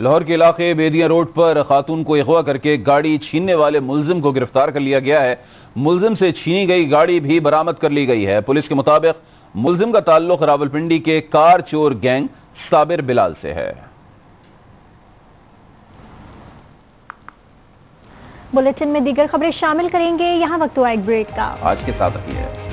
लाहौर के इलाके बेदिया रोड पर खातून को अगवा करके गाड़ी छीनने वाले मुलजिम को गिरफ़्तार कर लिया गया है। मुलजिम से छीनी गई गाड़ी भी बरामद कर ली गई है। पुलिस के मुताबिक मुलजिम का ताल्लुक रावलपिंडी के कार चोर गैंग साबिर बिलाल से है। बुलेटिन में दीगर खबरें शामिल करेंगे। यहाँ वक्त हुआ एक ब्रेक का। आज के साथ रखिए